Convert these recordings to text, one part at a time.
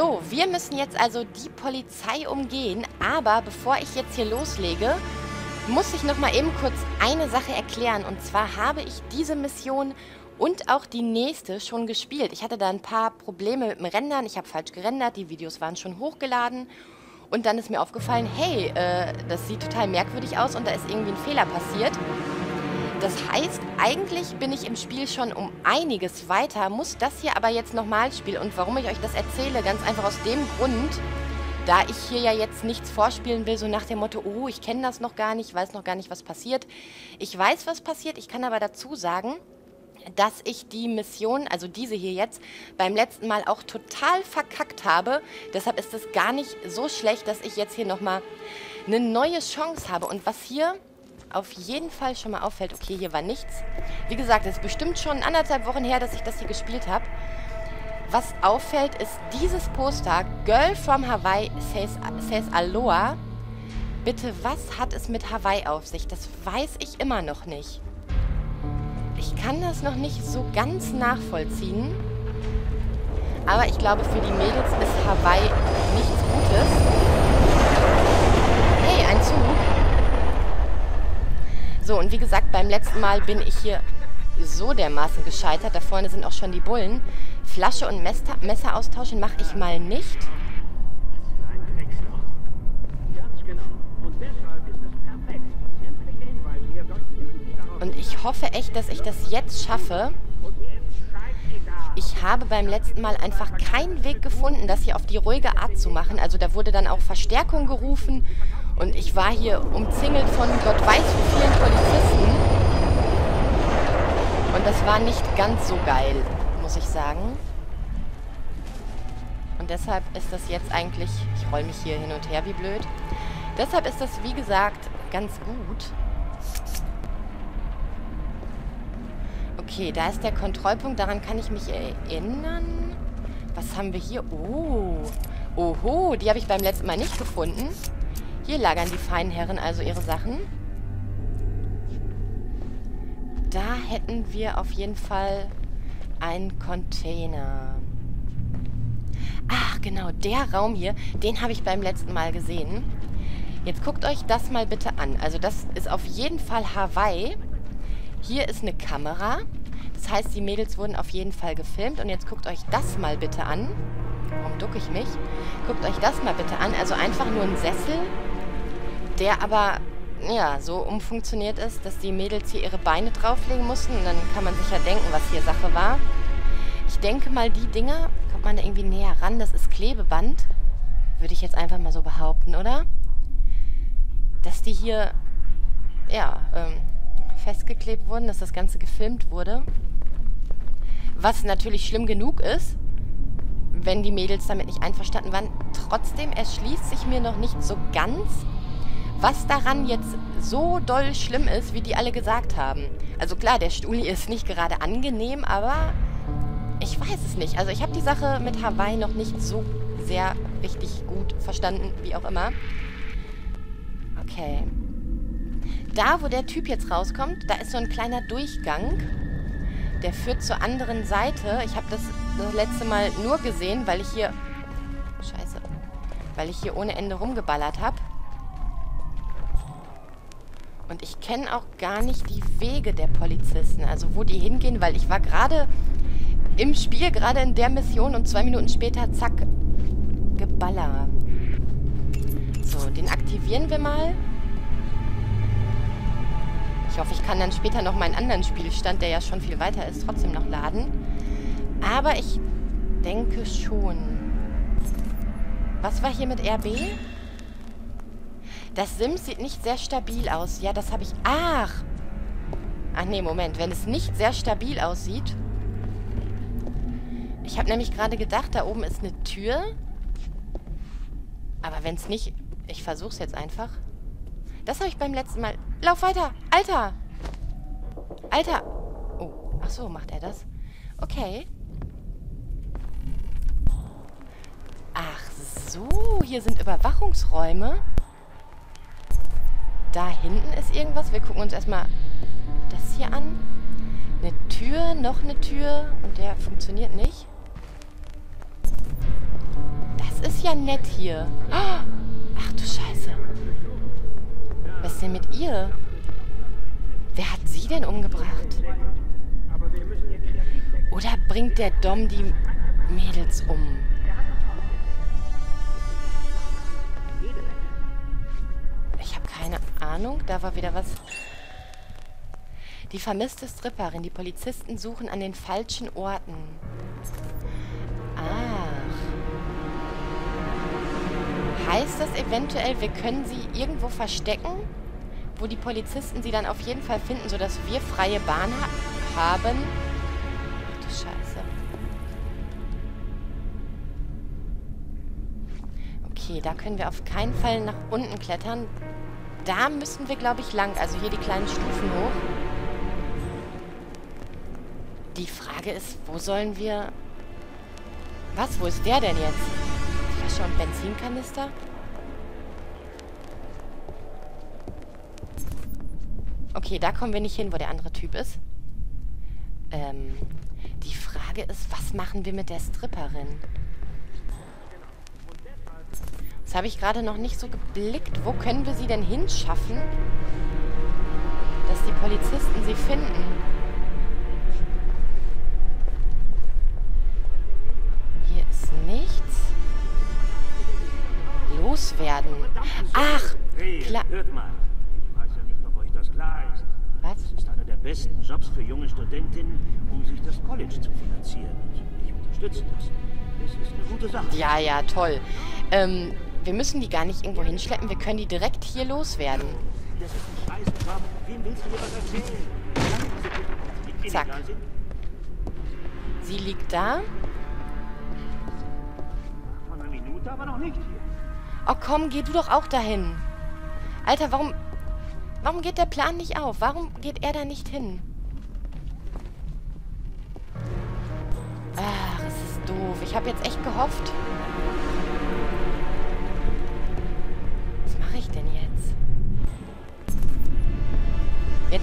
So, wir müssen jetzt also die Polizei umgehen. Aber bevor ich jetzt hier loslege, muss ich noch mal eben kurz eine Sache erklären. Und zwar habe ich diese Mission und auch die nächste schon gespielt. Ich hatte da ein paar Probleme mit dem Rendern. Ich habe falsch gerendert, die Videos waren schon hochgeladen. Und dann ist mir aufgefallen, hey, äh, das sieht total merkwürdig aus und da ist irgendwie ein Fehler passiert. Das heißt, eigentlich bin ich im Spiel schon um einiges weiter, muss das hier aber jetzt nochmal spielen. Und warum ich euch das erzähle, ganz einfach aus dem Grund, da ich hier ja jetzt nichts vorspielen will, so nach dem Motto, oh, ich kenne das noch gar nicht, weiß noch gar nicht, was passiert. Ich weiß, was passiert, ich kann aber dazu sagen, dass ich die Mission, also diese hier jetzt, beim letzten Mal auch total verkackt habe. Deshalb ist es gar nicht so schlecht, dass ich jetzt hier nochmal eine neue Chance habe. Und was hier auf jeden Fall schon mal auffällt, okay, hier war nichts. Wie gesagt, es ist bestimmt schon anderthalb Wochen her, dass ich das hier gespielt habe. Was auffällt, ist dieses Poster, Girl from Hawaii says, says Aloha. Bitte, was hat es mit Hawaii auf sich? Das weiß ich immer noch nicht. Ich kann das noch nicht so ganz nachvollziehen. Aber ich glaube, für die Mädels ist Hawaii nichts Gutes. Hey, ein Zug. So, und wie gesagt, beim letzten Mal bin ich hier so dermaßen gescheitert. Da vorne sind auch schon die Bullen. Flasche und Messer, Messer austauschen mache ich mal nicht. Und ich hoffe echt, dass ich das jetzt schaffe. Ich habe beim letzten Mal einfach keinen Weg gefunden, das hier auf die ruhige Art zu machen. Also da wurde dann auch Verstärkung gerufen und ich war hier umzingelt von Gott weiß wie vielen Polizisten. Und das war nicht ganz so geil, muss ich sagen. Und deshalb ist das jetzt eigentlich... Ich roll mich hier hin und her wie blöd. Deshalb ist das, wie gesagt, ganz gut, Okay, da ist der Kontrollpunkt. Daran kann ich mich erinnern. Was haben wir hier? Oh. Oho, die habe ich beim letzten Mal nicht gefunden. Hier lagern die feinen Herren also ihre Sachen. Da hätten wir auf jeden Fall einen Container. Ach, genau, der Raum hier, den habe ich beim letzten Mal gesehen. Jetzt guckt euch das mal bitte an. Also das ist auf jeden Fall Hawaii. Hier ist eine Kamera. Das heißt, die Mädels wurden auf jeden Fall gefilmt. Und jetzt guckt euch das mal bitte an. Warum ducke ich mich? Guckt euch das mal bitte an. Also einfach nur ein Sessel, der aber ja, so umfunktioniert ist, dass die Mädels hier ihre Beine drauflegen mussten. Und dann kann man sich ja denken, was hier Sache war. Ich denke mal, die Dinger, kommt man da irgendwie näher ran, das ist Klebeband. Würde ich jetzt einfach mal so behaupten, oder? Dass die hier, ja, ähm, festgeklebt wurden, dass das Ganze gefilmt wurde. Was natürlich schlimm genug ist, wenn die Mädels damit nicht einverstanden waren. Trotzdem erschließt sich mir noch nicht so ganz, was daran jetzt so doll schlimm ist, wie die alle gesagt haben. Also klar, der Stuhl hier ist nicht gerade angenehm, aber ich weiß es nicht. Also ich habe die Sache mit Hawaii noch nicht so sehr richtig gut verstanden, wie auch immer. Okay. Da, wo der Typ jetzt rauskommt, da ist so ein kleiner Durchgang. Der führt zur anderen Seite. Ich habe das, das letzte Mal nur gesehen, weil ich hier... Scheiße. Weil ich hier ohne Ende rumgeballert habe. Und ich kenne auch gar nicht die Wege der Polizisten. Also wo die hingehen, weil ich war gerade im Spiel, gerade in der Mission und zwei Minuten später, zack, Geballer. So, den aktivieren wir mal. Ich hoffe, ich kann dann später noch meinen anderen Spielstand, der ja schon viel weiter ist, trotzdem noch laden. Aber ich denke schon. Was war hier mit RB? Das Sims sieht nicht sehr stabil aus. Ja, das habe ich... Ach! Ach nee, Moment. Wenn es nicht sehr stabil aussieht... Ich habe nämlich gerade gedacht, da oben ist eine Tür. Aber wenn es nicht... Ich versuche es jetzt einfach. Das habe ich beim letzten Mal... Lauf weiter! Alter! Alter! Oh, ach so, macht er das? Okay. Ach so, hier sind Überwachungsräume. Da hinten ist irgendwas. Wir gucken uns erstmal das hier an. Eine Tür, noch eine Tür. Und der funktioniert nicht. ist ja nett hier. Ach du Scheiße. Was ist denn mit ihr? Wer hat sie denn umgebracht? Oder bringt der Dom die Mädels um? Ahnung. Da war wieder was. Die vermisste Stripperin. Die Polizisten suchen an den falschen Orten. Ach. Heißt das eventuell, wir können sie irgendwo verstecken, wo die Polizisten sie dann auf jeden Fall finden, sodass wir freie Bahn ha haben? Ach du Scheiße. Okay, da können wir auf keinen Fall nach unten klettern. Da müssen wir, glaube ich, lang. Also hier die kleinen Stufen hoch. Die Frage ist, wo sollen wir... Was? Wo ist der denn jetzt? Flasche und Benzinkanister? Okay, da kommen wir nicht hin, wo der andere Typ ist. Ähm, die Frage ist, was machen wir mit der Stripperin? Das habe ich gerade noch nicht so geblickt. Wo können wir sie denn hinschaffen, dass die Polizisten sie finden? nichts. Loswerden. Ach, klar. Hört mal. Ich weiß ja nicht, ob euch das klar ist. Was? Das ist einer der besten Jobs für junge Studentinnen, um sich das College zu finanzieren. Ich unterstütze das. Das ist eine gute Sache. Ja, ja, toll. Ähm, wir müssen die gar nicht irgendwo hinschleppen. Wir können die direkt hier loswerden. Das? Zack. Sie liegt da. Oh komm, geh du doch auch dahin. Alter, warum... Warum geht der Plan nicht auf? Warum geht er da nicht hin? Ach, es ist doof. Ich habe jetzt echt gehofft.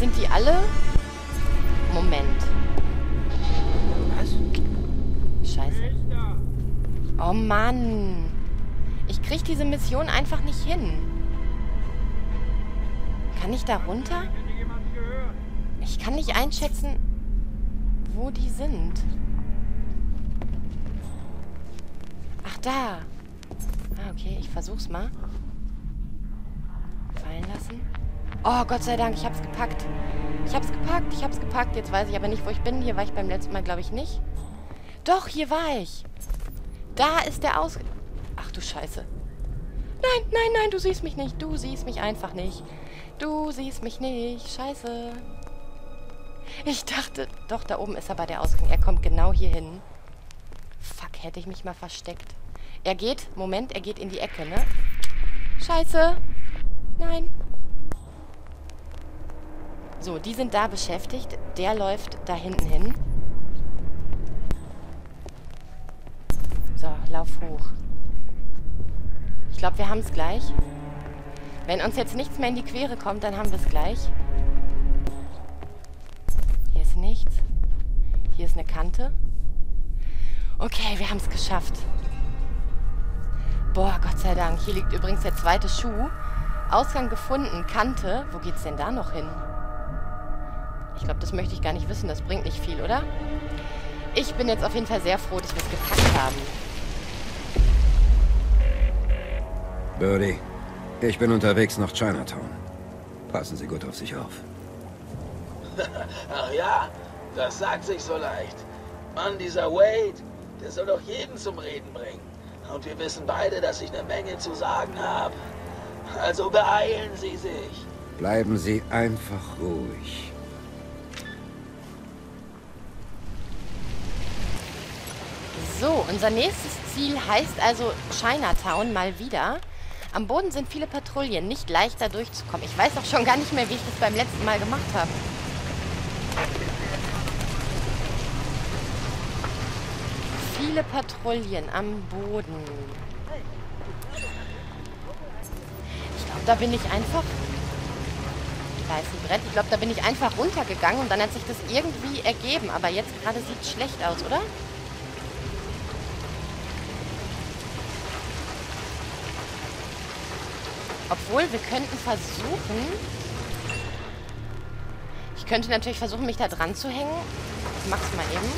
Sind die alle... Moment. Was? Scheiße. Oh Mann. Ich kriege diese Mission einfach nicht hin. Kann ich da runter? Ich kann nicht einschätzen, wo die sind. Ach, da. Ah, okay. Ich versuch's mal. Fallen lassen. Oh, Gott sei Dank. Ich hab's gepackt. Ich hab's gepackt. Ich hab's gepackt. Jetzt weiß ich aber nicht, wo ich bin. Hier war ich beim letzten Mal, glaube ich, nicht. Doch, hier war ich. Da ist der Aus... Ach du Scheiße. Nein, nein, nein, du siehst mich nicht. Du siehst mich einfach nicht. Du siehst mich nicht. Scheiße. Ich dachte... Doch, da oben ist aber der Ausgang. Er kommt genau hier hin. Fuck, hätte ich mich mal versteckt. Er geht... Moment, er geht in die Ecke, ne? Scheiße. Nein. So, die sind da beschäftigt. Der läuft da hinten hin. lauf hoch. Ich glaube, wir haben es gleich. Wenn uns jetzt nichts mehr in die Quere kommt, dann haben wir es gleich. Hier ist nichts. Hier ist eine Kante. Okay, wir haben es geschafft. Boah, Gott sei Dank. Hier liegt übrigens der zweite Schuh. Ausgang gefunden. Kante. Wo geht's denn da noch hin? Ich glaube, das möchte ich gar nicht wissen. Das bringt nicht viel, oder? Ich bin jetzt auf jeden Fall sehr froh, dass wir es gepackt haben. Birdie, ich bin unterwegs nach Chinatown. Passen Sie gut auf sich auf. Ach ja, das sagt sich so leicht. Mann, dieser Wade, der soll doch jeden zum Reden bringen. Und wir wissen beide, dass ich eine Menge zu sagen habe. Also beeilen Sie sich. Bleiben Sie einfach ruhig. So, unser nächstes Ziel heißt also Chinatown mal wieder. Am Boden sind viele Patrouillen, nicht leichter durchzukommen. Ich weiß auch schon gar nicht mehr, wie ich das beim letzten Mal gemacht habe. Viele Patrouillen am Boden. Ich glaube, da bin ich einfach... Da Brett. Ich glaube, da bin ich einfach runtergegangen und dann hat sich das irgendwie ergeben. Aber jetzt gerade sieht es schlecht aus, oder? Obwohl, wir könnten versuchen... Ich könnte natürlich versuchen, mich da dran zu hängen. Ich mach's mal eben.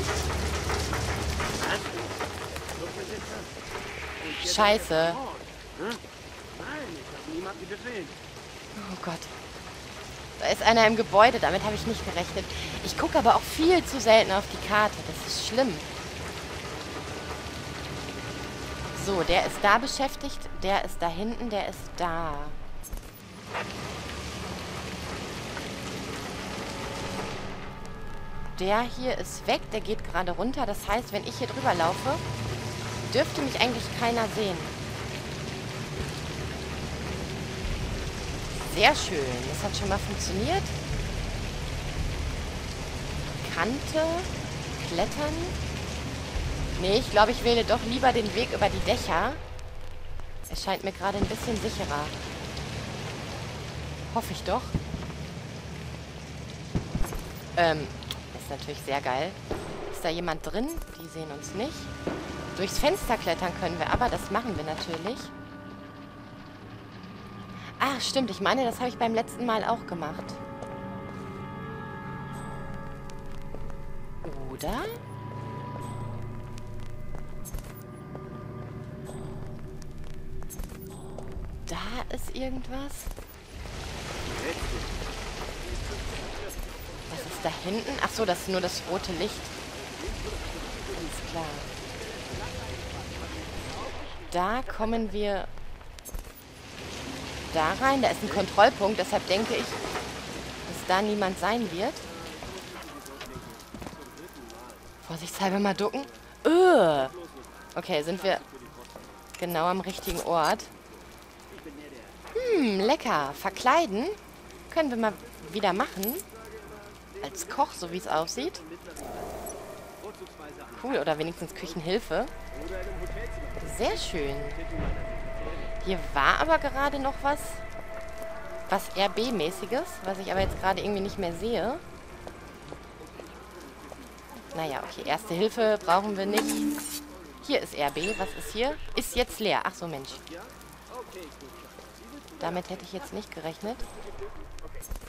Scheiße. Oh Gott. Da ist einer im Gebäude, damit habe ich nicht gerechnet. Ich gucke aber auch viel zu selten auf die Karte. Das ist schlimm. So, der ist da beschäftigt. Der ist da hinten, der ist da. Der hier ist weg, der geht gerade runter. Das heißt, wenn ich hier drüber laufe, dürfte mich eigentlich keiner sehen. Sehr schön. Das hat schon mal funktioniert. Kante. Klettern. Nee, ich glaube, ich wähle doch lieber den Weg über die Dächer. Es scheint mir gerade ein bisschen sicherer. Hoffe ich doch. Ähm, ist natürlich sehr geil. Ist da jemand drin? Die sehen uns nicht. Durchs Fenster klettern können wir, aber das machen wir natürlich. Ah, stimmt. Ich meine, das habe ich beim letzten Mal auch gemacht. Oder? Da ist irgendwas. Was ist da hinten? Ach so, das ist nur das rote Licht. Alles klar. Da kommen wir da rein. Da ist ein Kontrollpunkt, deshalb denke ich, dass da niemand sein wird. Vorsichtshalber mal ducken. Ugh. Okay, sind wir genau am richtigen Ort. Hm, lecker. Verkleiden können wir mal wieder machen. Als Koch, so wie es aussieht. Cool, oder wenigstens Küchenhilfe. Sehr schön. Hier war aber gerade noch was, was RB-mäßiges, was ich aber jetzt gerade irgendwie nicht mehr sehe. Naja, okay, erste Hilfe brauchen wir nicht. Hier ist RB, was ist hier? Ist jetzt leer. Ach so, Mensch. Damit hätte ich jetzt nicht gerechnet.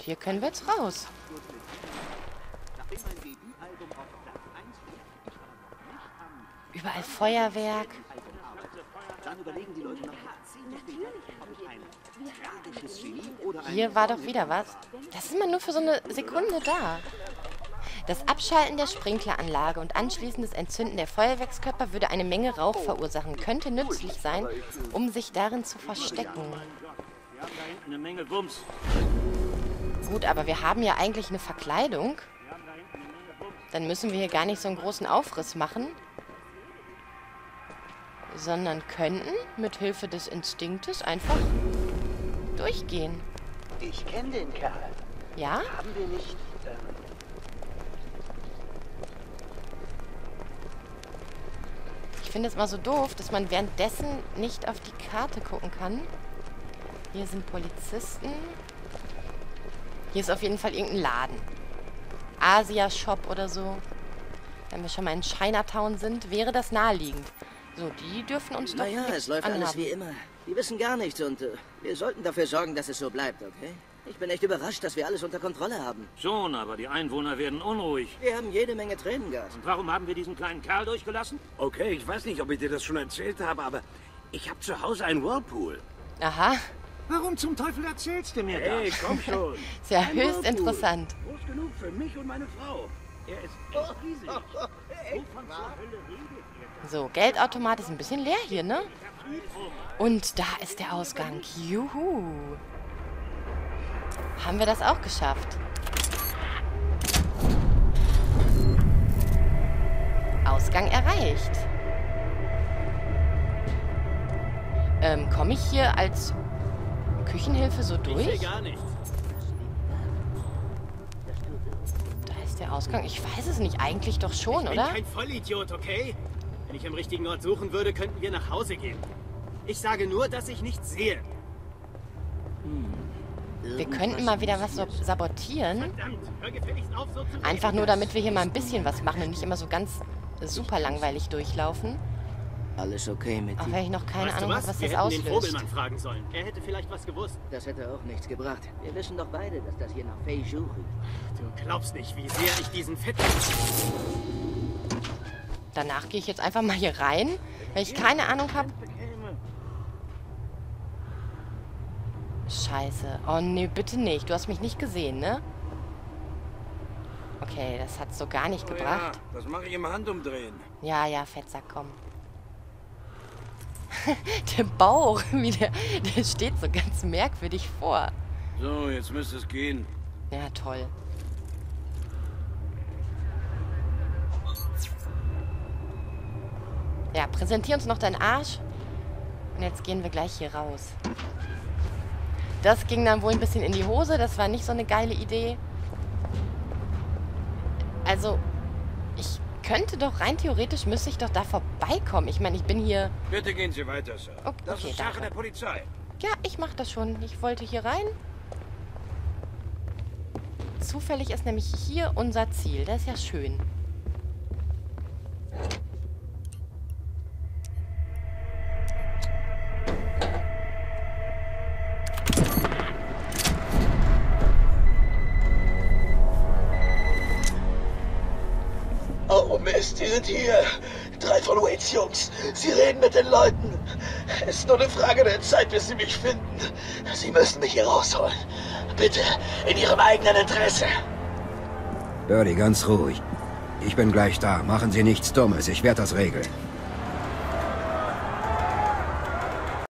Hier können wir jetzt raus. Überall Feuerwerk. Hier war doch wieder was. Das ist immer nur für so eine Sekunde da. Das Abschalten der Sprinkleranlage und anschließendes Entzünden der Feuerwerkskörper würde eine Menge Rauch verursachen, könnte nützlich sein, um sich darin zu verstecken. Gut, aber wir haben ja eigentlich eine Verkleidung. Dann müssen wir hier gar nicht so einen großen Aufriss machen sondern könnten mit Hilfe des Instinktes einfach durchgehen. Ich kenne den Kerl. Ja? Haben wir nicht... finde es mal so doof, dass man währenddessen nicht auf die Karte gucken kann. Hier sind Polizisten. Hier ist auf jeden Fall irgendein Laden. Asia-Shop oder so. Wenn wir schon mal in Chinatown sind, wäre das naheliegend. So, die dürfen uns doch Naja, es läuft anhaben. alles wie immer. Die wissen gar nichts und äh, wir sollten dafür sorgen, dass es so bleibt, okay? Ich bin echt überrascht, dass wir alles unter Kontrolle haben. Schon, aber die Einwohner werden unruhig. Wir haben jede Menge Tränengas. Und warum haben wir diesen kleinen Kerl durchgelassen? Okay, ich weiß nicht, ob ich dir das schon erzählt habe, aber ich habe zu Hause einen Whirlpool. Aha. Warum zum Teufel erzählst du mir das? Hey, komm schon. Ist ja höchst Whirlpool. interessant. Groß genug für mich und meine Frau. Er ist echt riesig. Wovon zur Hölle redet so, Geldautomat ist ein bisschen leer hier, ne? Und da ist der Ausgang. Juhu. Haben wir das auch geschafft? Ausgang erreicht. Ähm, komme ich hier als Küchenhilfe so durch? Ich gar nichts. Da ist der Ausgang. Ich weiß es nicht. Eigentlich doch schon, ich bin oder? kein Vollidiot, okay? Wenn ich am richtigen Ort suchen würde, könnten wir nach Hause gehen. Ich sage nur, dass ich nichts sehe. Hm. Wir könnten mal wieder was so sabotieren. Auf, so Einfach nur, damit wir hier mal ein bisschen was machen und nicht immer so ganz super langweilig durchlaufen. Alles okay mit Auch dir? wenn ich noch keine weißt Ahnung habe, was? was wir das hätten den auslöst. Vogelmann fragen sollen. Er hätte vielleicht was gewusst. Das hätte auch nichts gebracht. Wir wissen doch beide, dass das hier nach Fei riecht. Du glaubst nicht, wie sehr ich diesen Fett... Danach gehe ich jetzt einfach mal hier rein, weil ich keine Ahnung habe. Scheiße. Oh nee, bitte nicht. Du hast mich nicht gesehen, ne? Okay, das hat so gar nicht gebracht. das mache ich im Handumdrehen. Ja, ja, Fettsack, komm. der Bauch, wie der, der steht so ganz merkwürdig vor. So, jetzt müsste es gehen. Ja, toll. Ja, präsentier uns noch deinen Arsch. Und jetzt gehen wir gleich hier raus. Das ging dann wohl ein bisschen in die Hose. Das war nicht so eine geile Idee. Also, ich könnte doch rein theoretisch, müsste ich doch da vorbeikommen. Ich meine, ich bin hier... Bitte gehen Sie weiter, Sir. Okay, das ist Sache danke. der Polizei. Ja, ich mach das schon. Ich wollte hier rein. Zufällig ist nämlich hier unser Ziel. Das ist ja schön. Die sind hier. Drei von Waits Jungs. Sie reden mit den Leuten. Es ist nur eine Frage der Zeit, bis sie mich finden. Sie müssen mich hier rausholen. Bitte, in Ihrem eigenen Interesse. Birdie, ganz ruhig. Ich bin gleich da. Machen Sie nichts Dummes. Ich werde das regeln.